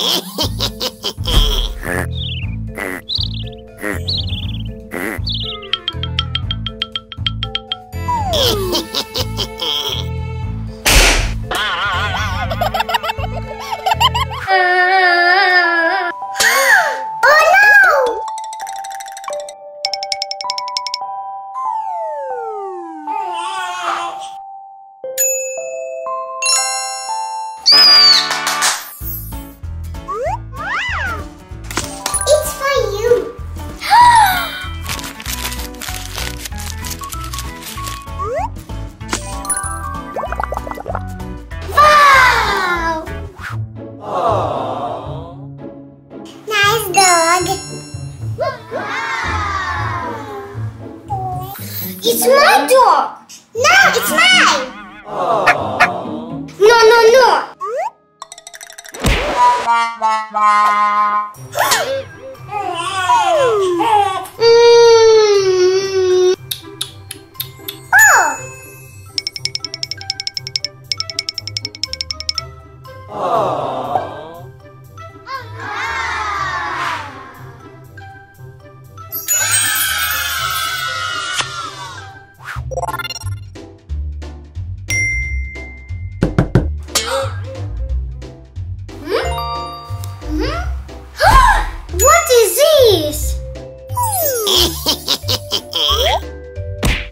Oh! It's my dog. No, it's mine. No, no, no. Mm. Oh. Hmm?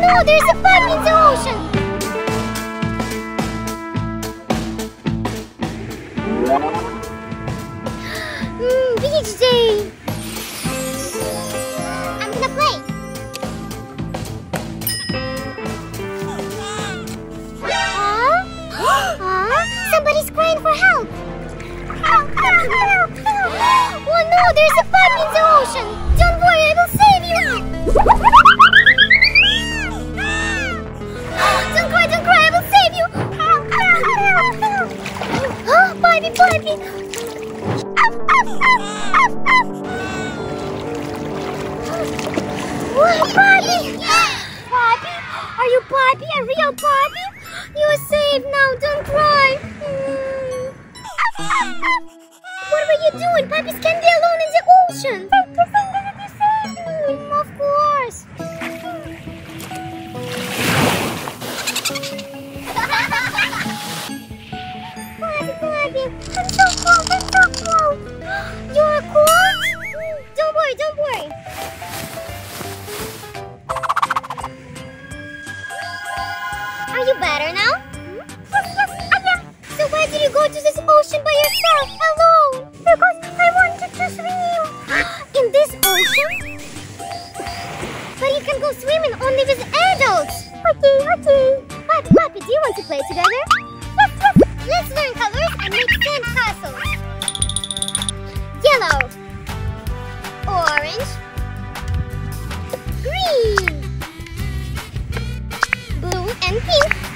no, there's a bug in the ocean! Mm, beach day! I'm gonna play! Huh? huh? Somebody's crying for help! Help, help, help, help! Oh no, there's a bug in the ocean! Don't worry, I will save you! Huh? Bobby, Bobby! What, Bobby? Bobby? Are you Bobby? A real Bobby? You're safe now, don't cry! Mm. What were you doing? Puppies can't be alone in the ocean. I'm so cold. I'm so cold. You're cold? Don't worry, don't worry. Are you better now? So why did you go to this ocean by yourself, alone? Because I wanted to swim. In this ocean? But you can go swimming only with adults. Okay, okay. Papi, Papi, do you want to play together? Let's learn colors and make sand castles. Yellow. Orange. Green. Blue and pink.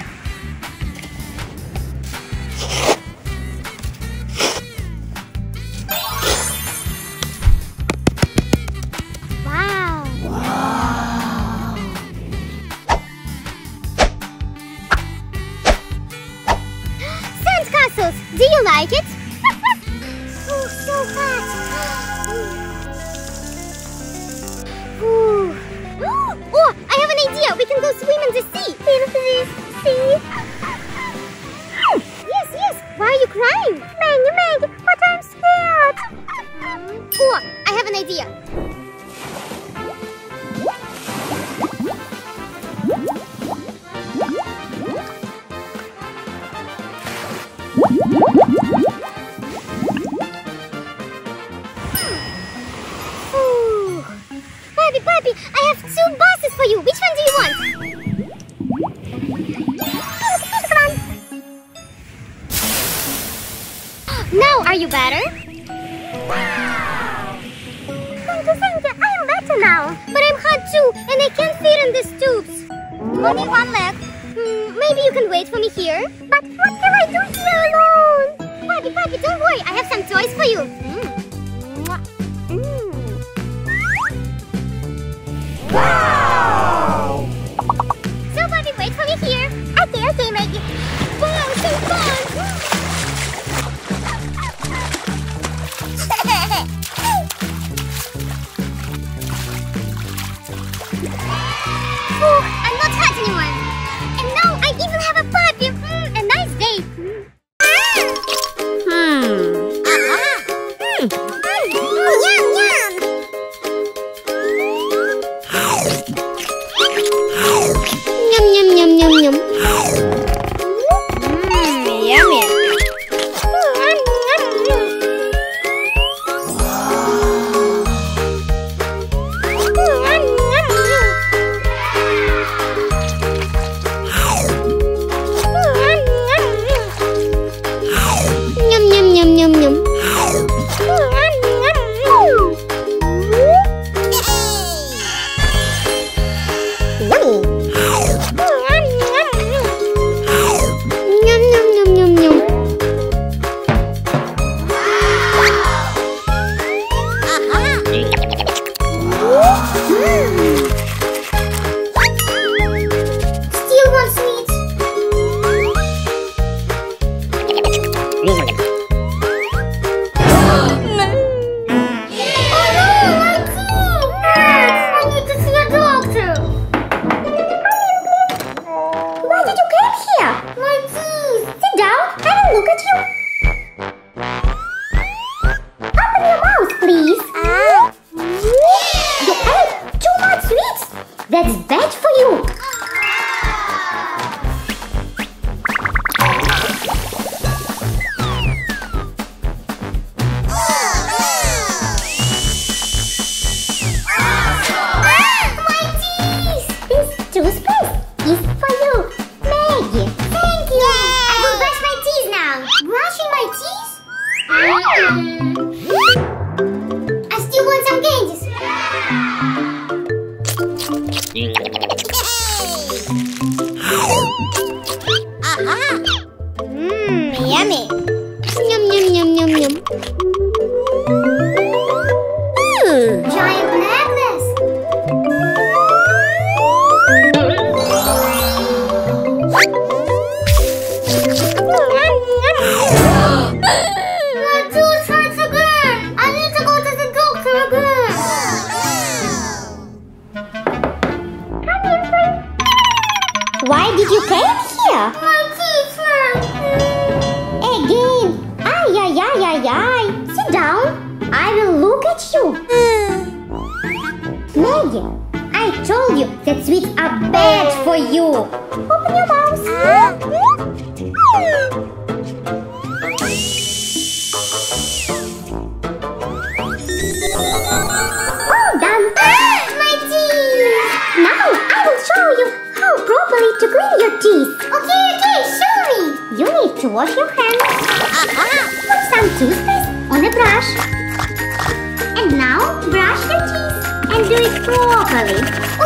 我吃 Música wash your hands. Uh-uh. Put some toothpaste on a brush. And now brush the cheese and do it properly.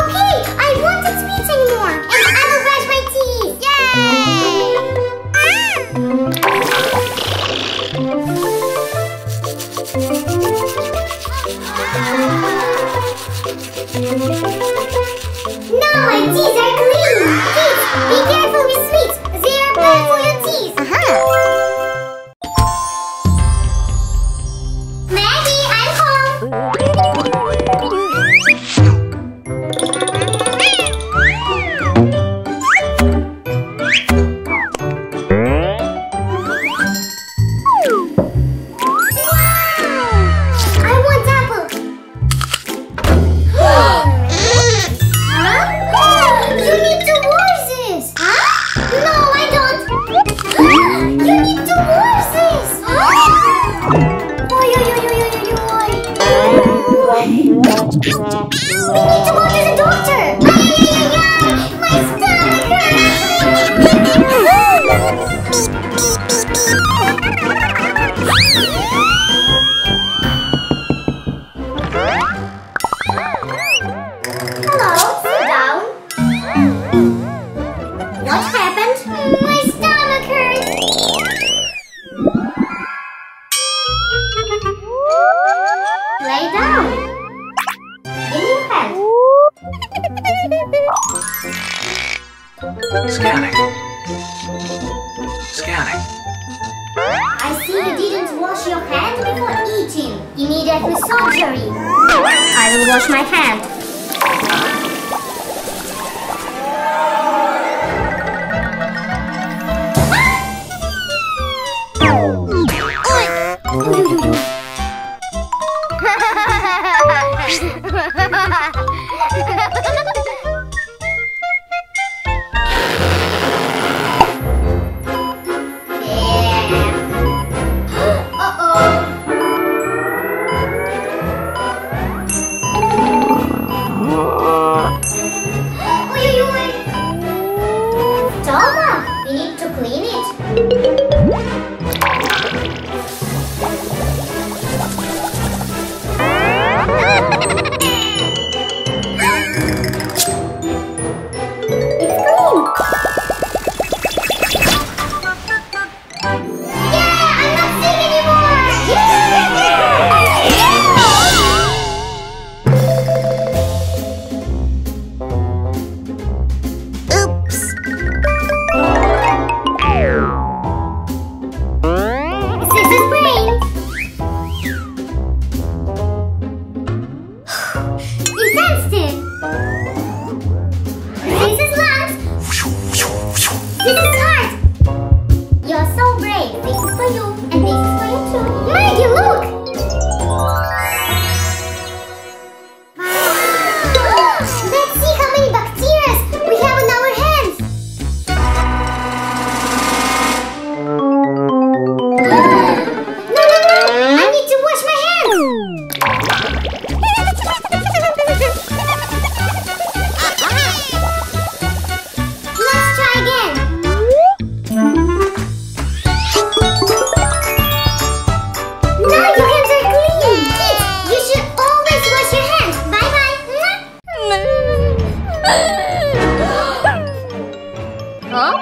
Huh?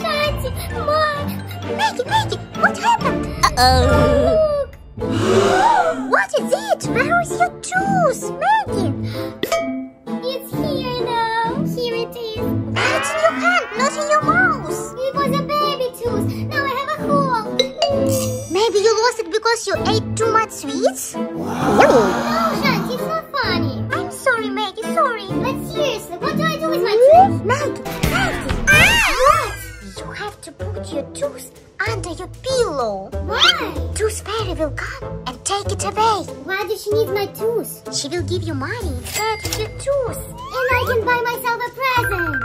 Shanti, Mom, Maggie, Maggie, what happened? Uh-oh. what is it? Where is your tooth, Maggie? it's here now. Here it is. It's in your hand, not in your mouth. It was a baby tooth. Now I have a hole. Maybe you lost it because you ate too much sweets? No, give you money of your tooth. And I can buy myself a present.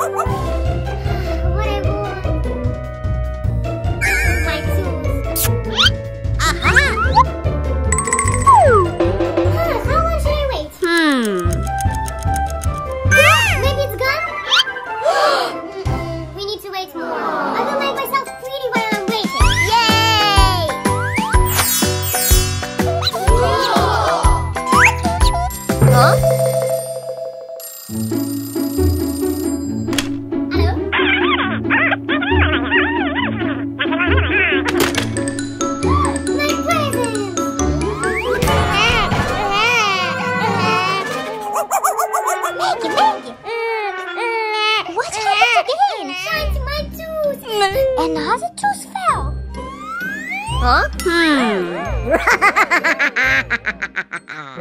Another tooth fell. Huh? Hmm.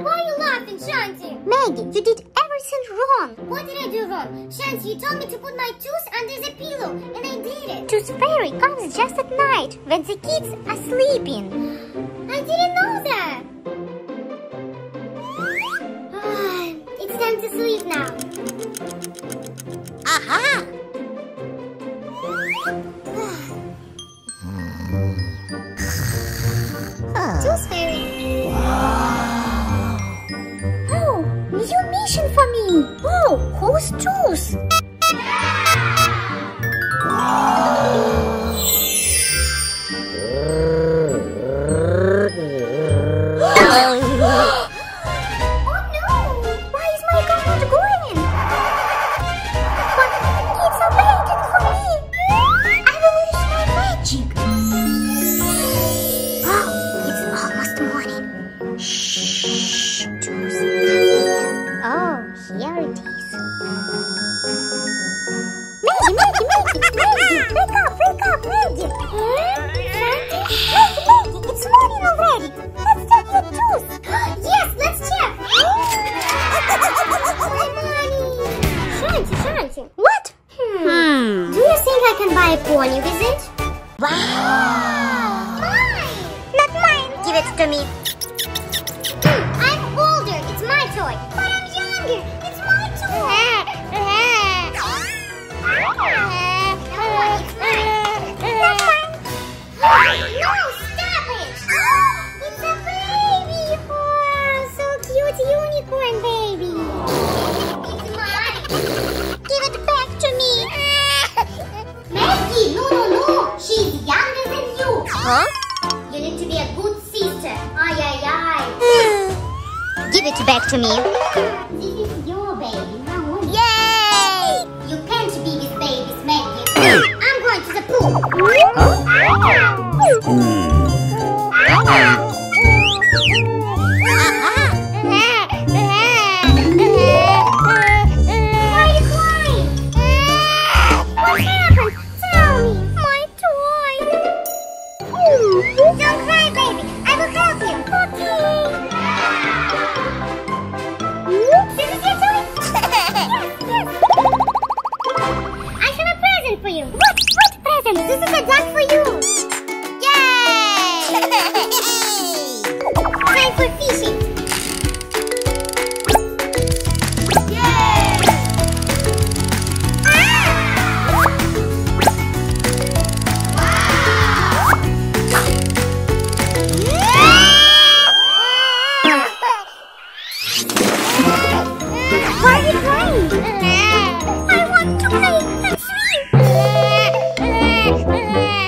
Why are you laughing, Shanti? Maggie, you did everything wrong. What did I do wrong? Shanti, you told me to put my tooth under the pillow, and I did it. Tooth fairy comes just at night when the kids are sleeping. I didn't know that. It's time to sleep now. Aha! Fairy. Oh, new mission for me. Oh, whose tooth? Oh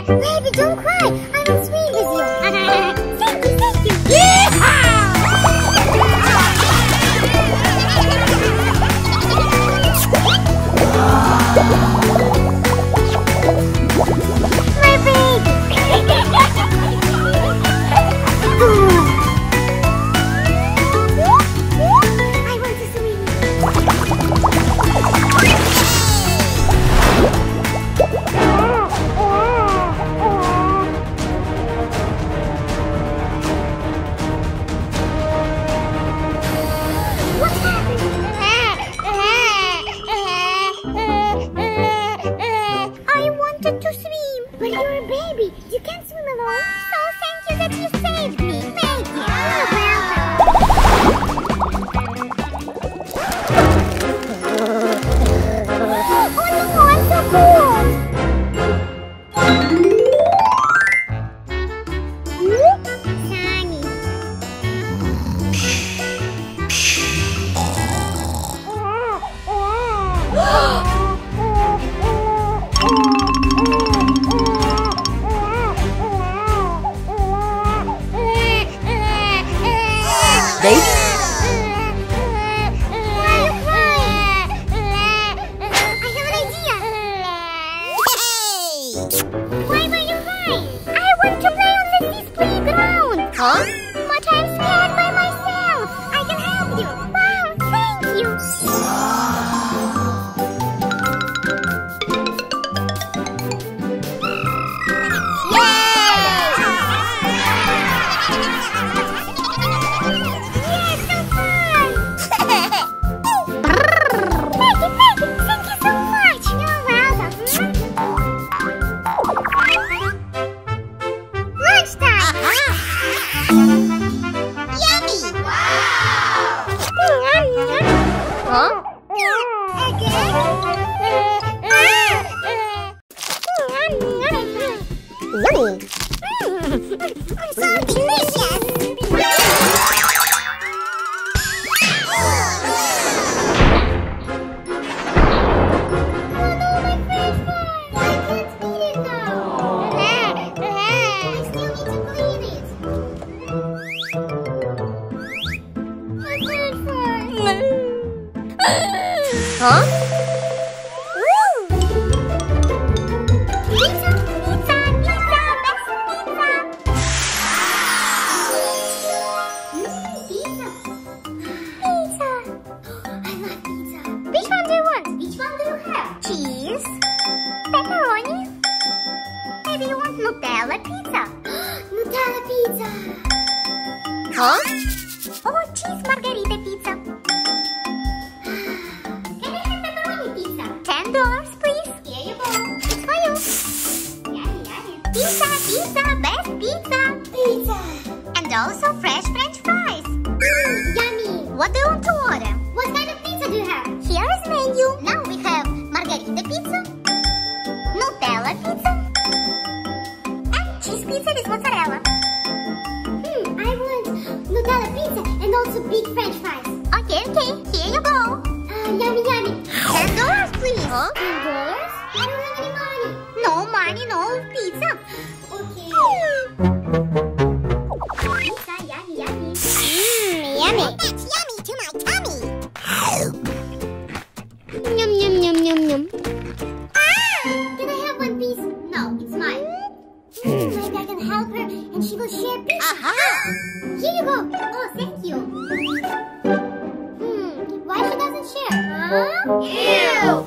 and thank Pizza, pizza, best pizza. Pizza. And also fresh french fries. Mm, yummy. What do you want to order? What kind of pizza do you have? Here is menu. Now we have margarita pizza, Nutella pizza, and cheese pizza with mozzarella. Hmm, I want Nutella pizza and also big french fries. Aha! Here you go. Oh, thank you. Hmm, why she doesn't share? Huh? Ew!